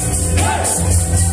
Hey!